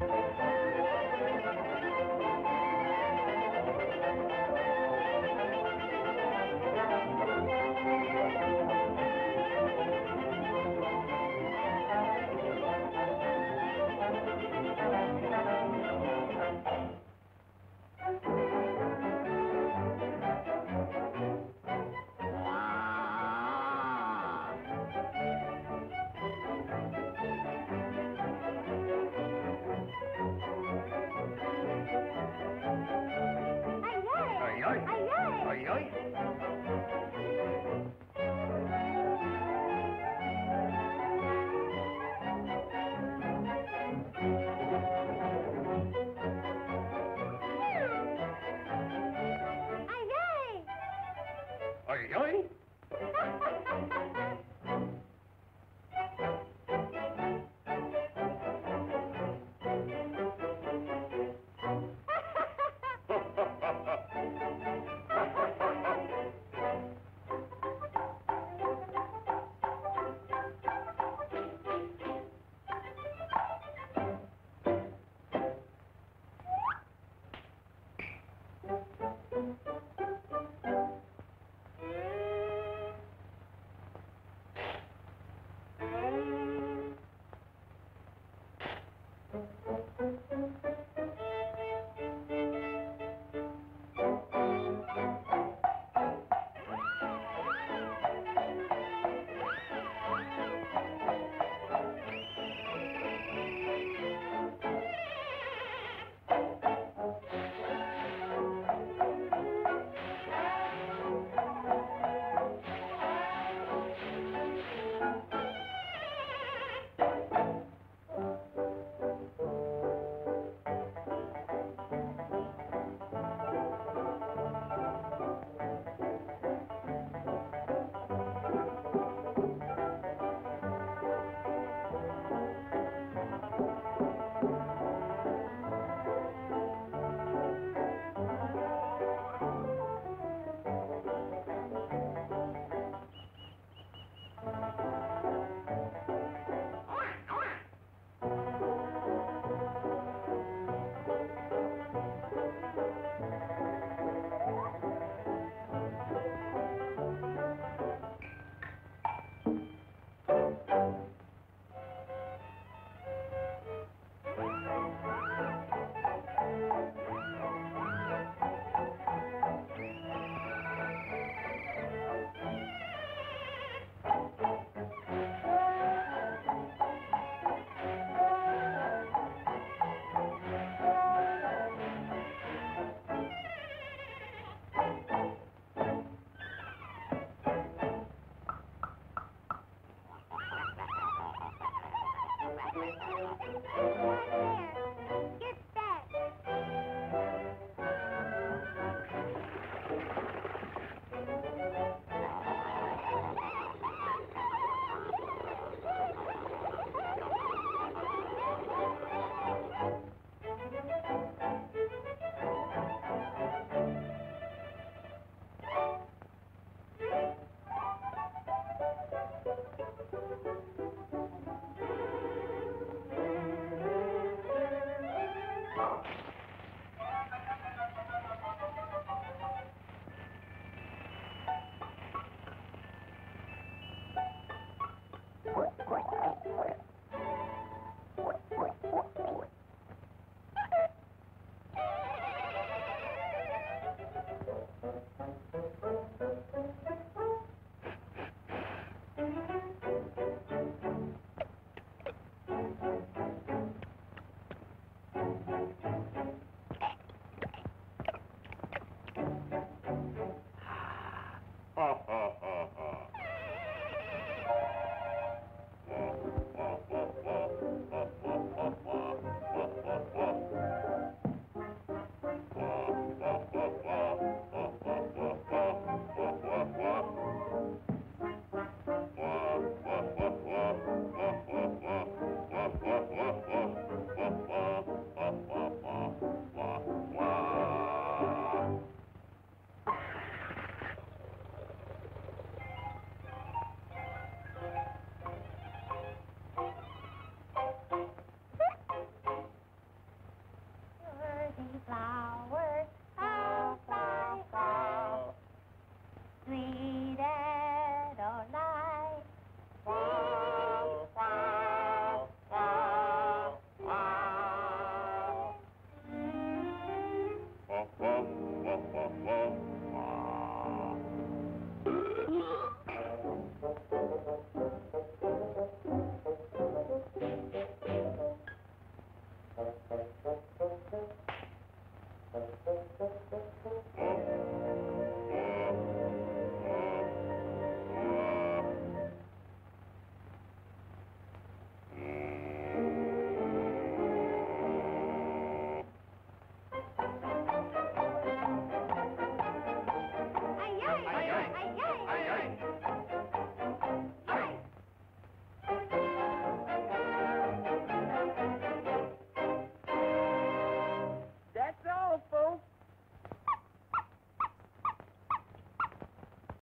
Thank you. Ay, ay. Ay, ay.